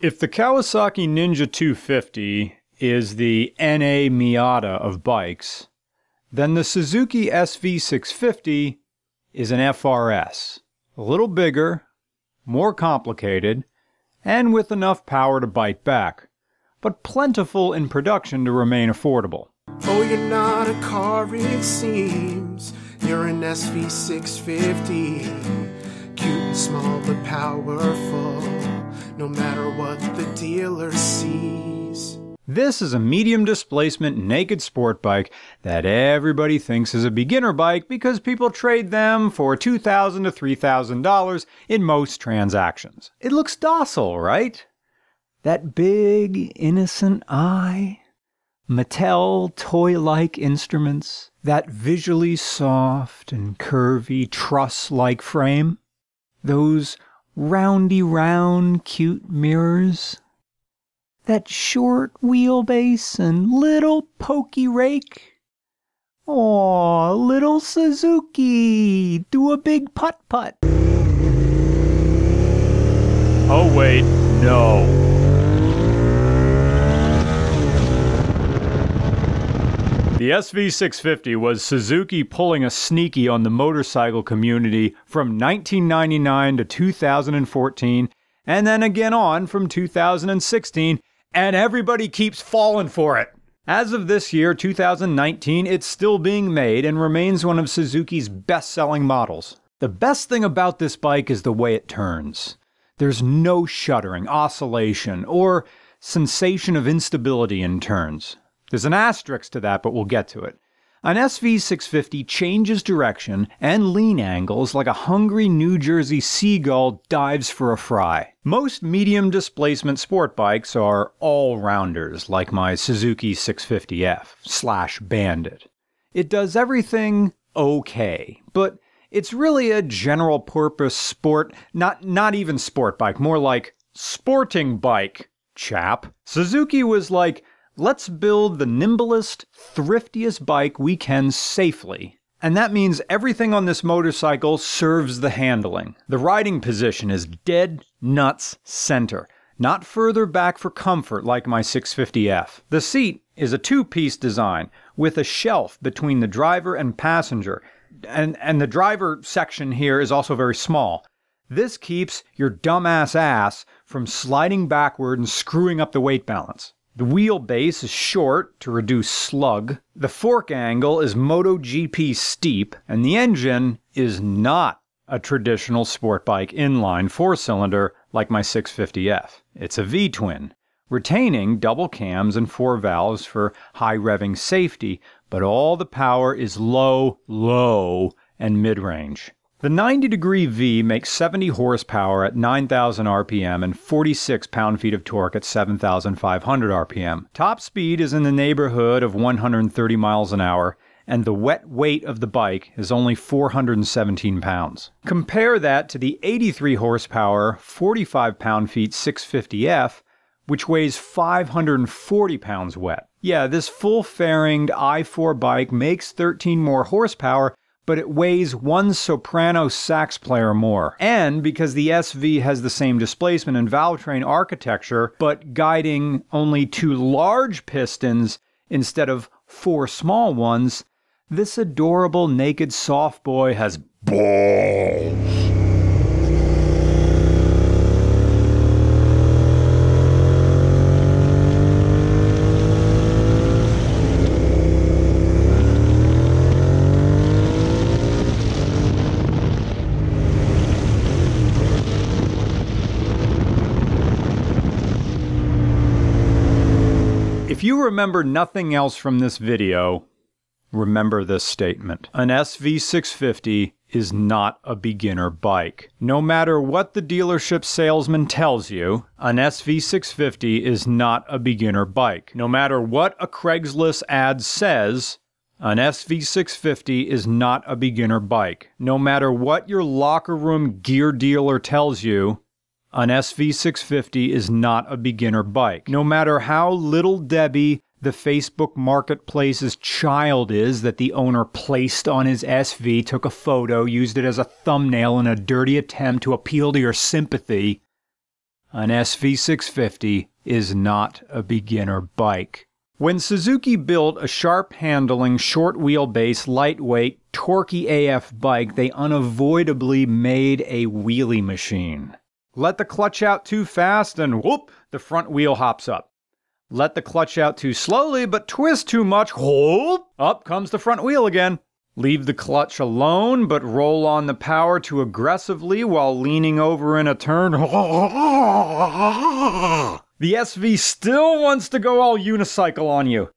If the Kawasaki Ninja 250 is the NA Miata of bikes, then the Suzuki SV650 is an FRS. A little bigger, more complicated, and with enough power to bite back, but plentiful in production to remain affordable. Oh, you're not a car, it seems. You're an SV650. Cute and small, but powerful. No matter what the dealer sees. This is a medium displacement naked sport bike that everybody thinks is a beginner bike because people trade them for $2,000 to $3,000 in most transactions. It looks docile, right? That big, innocent eye. Mattel toy like instruments. That visually soft and curvy truss like frame. Those roundy round cute mirrors. That short wheelbase and little pokey rake. Aw, little Suzuki, do a big putt putt. Oh, wait, no. The SV650 was Suzuki pulling a sneaky on the motorcycle community from 1999 to 2014, and then again on from 2016, and everybody keeps falling for it. As of this year, 2019, it's still being made and remains one of Suzuki's best selling models. The best thing about this bike is the way it turns. There's no shuddering, oscillation, or sensation of instability in turns. There's an asterisk to that, but we'll get to it. An SV650 changes direction and lean angles like a hungry New Jersey seagull dives for a fry. Most medium displacement sport bikes are all-rounders like my Suzuki 650F slash Bandit. It does everything okay, but it's really a general purpose sport, not, not even sport bike, more like sporting bike, chap. Suzuki was like, Let's build the nimblest, thriftiest bike we can safely. And that means everything on this motorcycle serves the handling. The riding position is dead nuts center, not further back for comfort like my 650F. The seat is a two-piece design with a shelf between the driver and passenger. And, and the driver section here is also very small. This keeps your dumbass ass from sliding backward and screwing up the weight balance. The wheelbase is short to reduce slug. The fork angle is MotoGP steep, and the engine is not a traditional sport bike inline four cylinder like my 650F. It's a V twin, retaining double cams and four valves for high revving safety, but all the power is low, low, and mid range. The 90 degree V makes 70 horsepower at 9,000 RPM and 46 pound feet of torque at 7,500 RPM. Top speed is in the neighborhood of 130 miles an hour, and the wet weight of the bike is only 417 pounds. Compare that to the 83 horsepower, 45 pound feet 650F, which weighs 540 pounds wet. Yeah, this full fairinged i4 bike makes 13 more horsepower but it weighs one soprano sax player more. And because the SV has the same displacement and valve train architecture, but guiding only two large pistons instead of four small ones, this adorable naked soft boy has balls. If you remember nothing else from this video, remember this statement. An SV650 is not a beginner bike. No matter what the dealership salesman tells you, an SV650 is not a beginner bike. No matter what a Craigslist ad says, an SV650 is not a beginner bike. No matter what your locker room gear dealer tells you, an SV650 is not a beginner bike. No matter how little Debbie the Facebook Marketplace's child is that the owner placed on his SV, took a photo, used it as a thumbnail in a dirty attempt to appeal to your sympathy, an SV650 is not a beginner bike. When Suzuki built a sharp handling, short wheelbase, lightweight, torquey AF bike, they unavoidably made a wheelie machine. Let the clutch out too fast and whoop, the front wheel hops up. Let the clutch out too slowly but twist too much, whoop, up comes the front wheel again. Leave the clutch alone but roll on the power too aggressively while leaning over in a turn. The SV still wants to go all unicycle on you.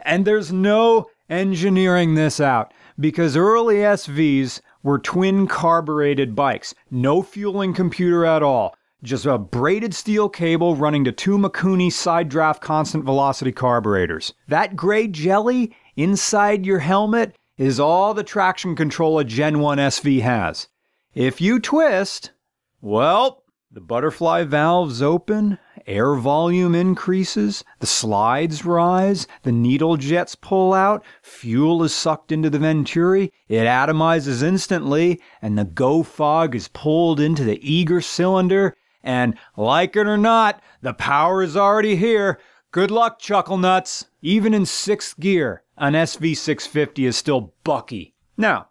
And there's no engineering this out because early SVs were twin carbureted bikes, no fueling computer at all, just a braided steel cable running to two Mikuni side draft constant velocity carburetors. That gray jelly inside your helmet is all the traction control a Gen 1 SV has. If you twist, well, the butterfly valves open air volume increases, the slides rise, the needle jets pull out, fuel is sucked into the venturi, it atomizes instantly, and the go fog is pulled into the eager cylinder, and like it or not, the power is already here. Good luck, chuckle nuts. Even in sixth gear, an SV650 is still bucky. Now,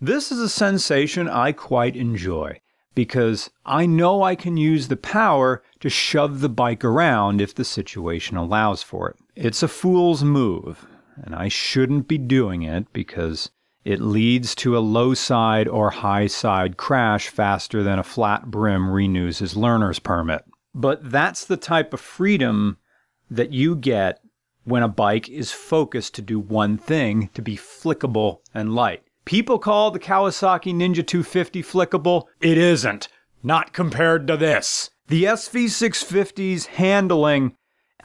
this is a sensation I quite enjoy because I know I can use the power to shove the bike around if the situation allows for it. It's a fool's move, and I shouldn't be doing it because it leads to a low side or high side crash faster than a flat brim renews his learner's permit. But that's the type of freedom that you get when a bike is focused to do one thing, to be flickable and light. People call the Kawasaki Ninja 250 flickable. It isn't. Not compared to this. The SV650's handling,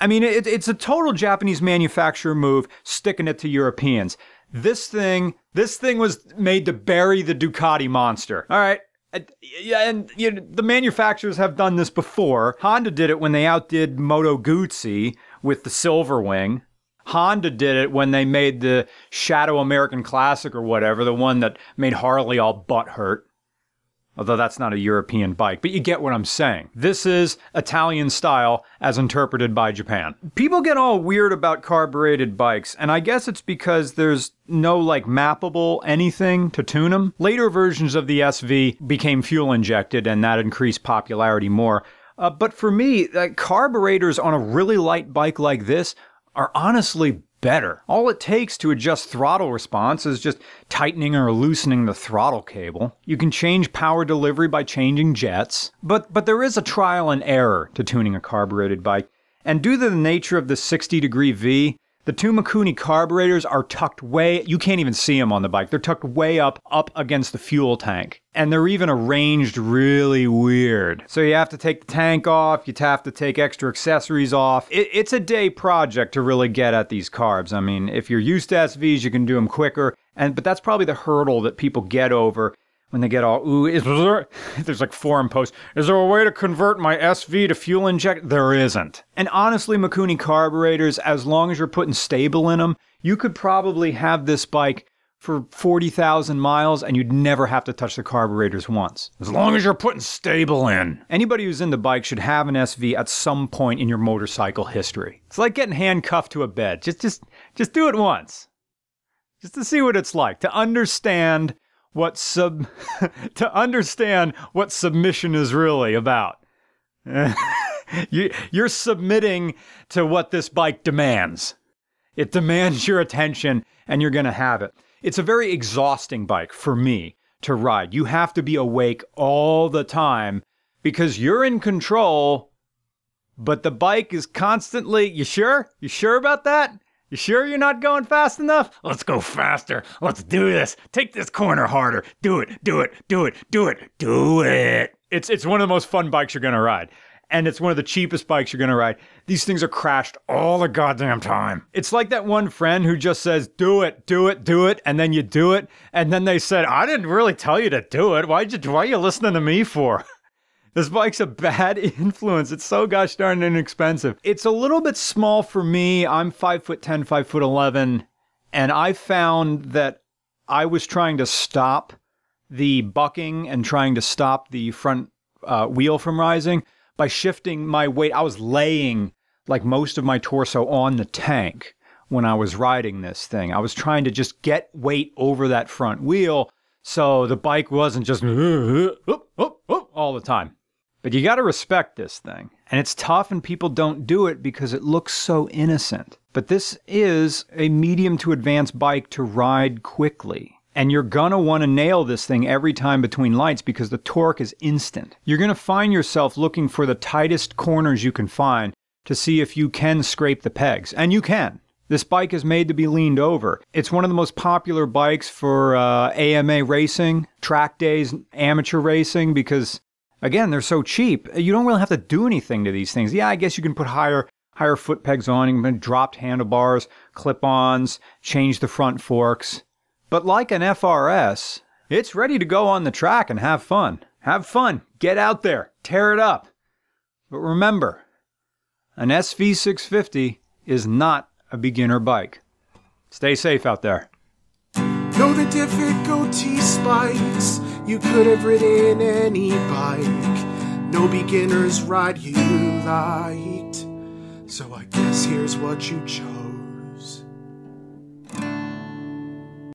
I mean, it, it's a total Japanese manufacturer move, sticking it to Europeans. This thing, this thing was made to bury the Ducati monster. All right. Uh, yeah, and you know, the manufacturers have done this before. Honda did it when they outdid Moto Guzzi with the Silverwing. Honda did it when they made the Shadow American Classic or whatever, the one that made Harley all butt hurt. Although that's not a European bike, but you get what I'm saying. This is Italian style as interpreted by Japan. People get all weird about carbureted bikes, and I guess it's because there's no like mappable anything to tune them. Later versions of the SV became fuel injected, and that increased popularity more. Uh, but for me, uh, carburetors on a really light bike like this are honestly better. All it takes to adjust throttle response is just tightening or loosening the throttle cable. You can change power delivery by changing jets, but but there is a trial and error to tuning a carbureted bike. And due to the nature of the 60 degree V, the two Mikuni carburetors are tucked way, you can't even see them on the bike. They're tucked way up, up against the fuel tank. And they're even arranged really weird. So you have to take the tank off, you have to take extra accessories off. It, it's a day project to really get at these carbs. I mean, if you're used to SVs, you can do them quicker. And, but that's probably the hurdle that people get over when they get all ooh is there there's like forum posts is there a way to convert my sv to fuel inject there isn't and honestly mikuni carburetors as long as you're putting Sta-Bil in them you could probably have this bike for 40,000 miles and you'd never have to touch the carburetors once. As long as you're putting Sta-Bil in. Anybody who's in the bike should have an SV at some point in your motorcycle history. It's like getting handcuffed to a bed. Just just just do it once. Just to see what it's like, to understand what sub to understand what submission is really about. you, you're submitting to what this bike demands. It demands your attention and you're going to have it. It's a very exhausting bike for me to ride. You have to be awake all the time because you're in control, but the bike is constantly, you sure? You sure about that? You sure you're not going fast enough? Let's go faster. Let's do this. Take this corner harder. Do it. Do it. Do it. Do it. Do it. It's it's one of the most fun bikes you're going to ride. And it's one of the cheapest bikes you're going to ride. These things are crashed all the goddamn time. It's like that one friend who just says, "Do it, do it, do it," and then you do it, and then they said, "I didn't really tell you to do it. Why'd you? Why are you listening to me for?" This bike's a bad influence. It's so gosh darn inexpensive. It's a little bit small for me. I'm five foot ten, five foot eleven, and I found that I was trying to stop the bucking and trying to stop the front uh, wheel from rising. by shifting my weight. I was laying like most of my torso on the tank when I was riding this thing. I was trying to just get weight over that front wheel so the bike wasn't just all the time. But you got to respect this thing. And it's tough, and people don't do it because it looks so innocent. But this is a medium to advanced bike to ride quickly. And you're gonna wanna nail this thing every time between lights because the torque is instant. You're gonna find yourself looking for the tightest corners you can find to see if you can scrape the pegs. And you can. This bike is made to be leaned over. It's one of the most popular bikes for uh, AMA racing, track days, amateur racing because again, they're so cheap. You don't really have to do anything to these things. Yeah, I guess you can put higher higher foot pegs on, you can dropped handlebars, clip-ons, change the front forks. But like an FRS, it's ready to go on the track and have fun. Have fun. Get out there. Tear it up. But remember, an SV650 is not a beginner bike. Stay safe out there. Know the difficulty spikes. You could have ridden any bike. No beginner's ride you liked. So I guess here's what you chose.